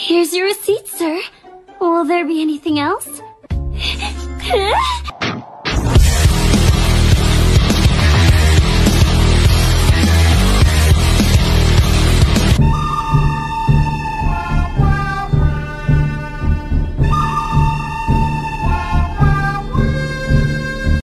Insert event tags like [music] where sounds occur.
Here's your receipt, sir. Will there be anything else? [laughs]